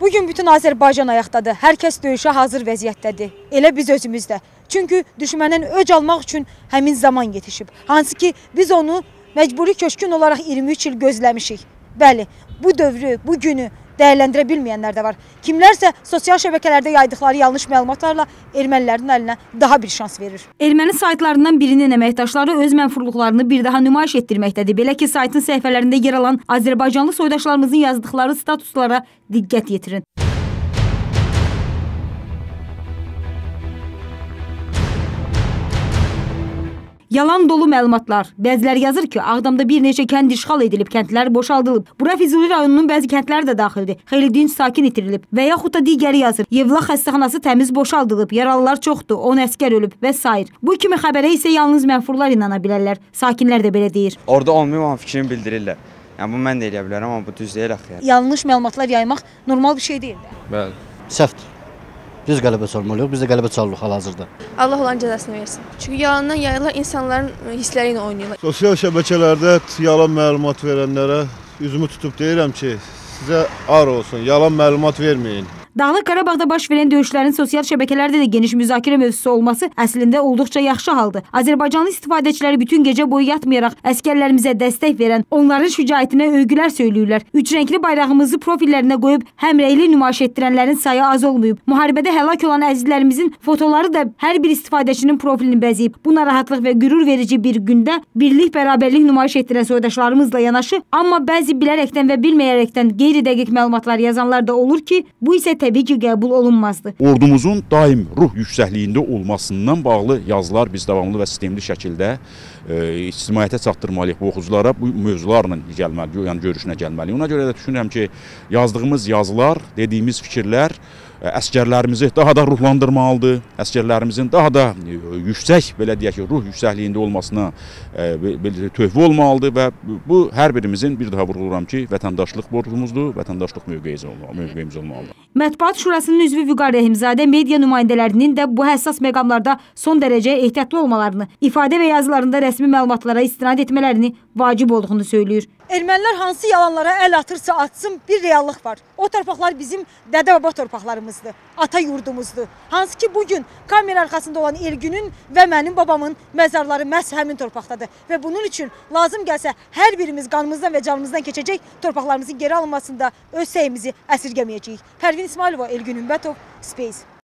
Bu gün bütün Azərbaycan ayaqdadır. Hər kəs döyüşə hazır vəziyyətdədir. Elə biz özümüz də. Çünki düşməndən öc almaq üçün həmin zaman yetişib. Hansı ki biz onu məcburi köçkün olaraq 23 il gözləmişik. Bəli, bu dövrü, bu günü dəyərləndirə bilməyənlər də var. Kimlərsə sosial şəbəkələrdə yaydıqları yanlış məlumatlarla ermənilərin əlinə daha bir şans verir. Erməni saytlarından birinin əməkdaşları öz mənfurluqlarını bir daha nümayiş etdirməkdədir. Belə ki, saytın səhifələrində yer alan Azərbaycanlı soydaşlarımızın yazdıqları statuslara diqqət yetirin. Yalan dolu məlumatlar. Bəziləri yazır ki, Ağdamda bir neçə kənd işğal edilib, kəndlər boşaldılıb. Bura Füzuli rayonunun bəzi kəndləri də daxildir. Xeyli dinc sakin itirilib. Və yaxud da digəri yazır. Yevlax xəstəxanası təmiz boşaldılıb, yaralılar çoxdur, 10 əskər ölüb və s. Bu kimi xəbərə isə yalnız mənfurlar inana bilərlər. Sakinlər də belə deyir. Orada olmayıb amma fikrini bildirirlər. Yəni bu mən də eləyə bilərəm, amma bu düz deyil axı. yəni. Yanlış məlumatlar yaymaq normal bir şey deyil. də. Bəli. Səhvdir. Biz qələbə çalmalıyıq, biz də qələbə çalırıq hal-hazırda. Allah onların cəzasını versin. Çünki yalandan yayırlar insanların hissləri ilə oynayırlar. Sosial şəbəkələrdə yalan məlumat verənlərə üzümü tutub deyirəm ki, sizə ar olsun, yalan məlumat verməyin. Dağlıq Qarabağda baş verən döyüşlərin sosial şəbəkələrdə də geniş müzakirə mövzusu olması əslində olduqca yaxşı haldır. Azərbaycanlı istifadəçiləri bütün gecə boyu yatmayaraq əskərlərimizə dəstək verən, onların şücaətinə övgülər söyləyirlər. Üç rəngli bayrağımızı profillərinə qoyub həmrəyli nümayiş etdirənlərin sayı az olmayıb. Müharibədə həlak olan əzizlərimizin fotoları da hər bir istifadəçinin profilini bəzəyib. Bu narahatlıq və qürur verici bir gündə birlik, bərabərlik nümayiş etdirən soydaşlarımızla yanaşı, amma bəzi bilərəkdən və bilməyərəkdən qeyri-dəqiq məlumatlar yazanlar da olur ki, bu isə təbii ki, qəbul olunmazdı. ordumuzun daim ruh yüksəkliyində olmasından bağlı yazılar biz davamlı və sistemli şəkildə e, ictimaiyyətə çatdırmalıyıq. Bu oxuculara bu mövzularla gəlməli, yəni görüşünə gəlməliyik. Ona görə də düşünürəm ki, yazdığımız yazılar, dediyimiz fikirlər əskərlərimizi daha da ruhlandırmalıdır. Əskərlərimizin daha da e, yüksək, belə deyək ki, ruh yüksəkliyində olmasına e, tövbə olmalıdır və bu hər birimizin bir daha vurğuluram ki, vətəndaşlıq borcumuzdur, vətəndaşlıq mövqeyimiz olmalıdır. Mətbuat Şurasının üzvü Vüqar Rəhimzadə media nümayəndələrinin də bu həssas məqamlarda son dərəcə ehtiyatlı olmalarını, ifadə və yazılarında rəsmi məlumatlara istinad etmələrini vacib olduğunu söyləyir. Ermənilər hansı yalanlara əl atırsa atsın bir reallıq var. O torpaqlar bizim dədə-baba torpaqlarımızdır, ata yurdumuzdur. Hansı ki bugün kamera arxasında olan Elgünün və mənim babamın məzarları məhz həmin torpaqdadır və bunun üçün lazım gəlsə hər birimiz qanımızdan və canımızdan keçəcək torpaqlarımızın geri alınmasında öz səyimizi əsirgəməyəcəyik. Pərvin İsmailova, Elgün Ümbətov, Space.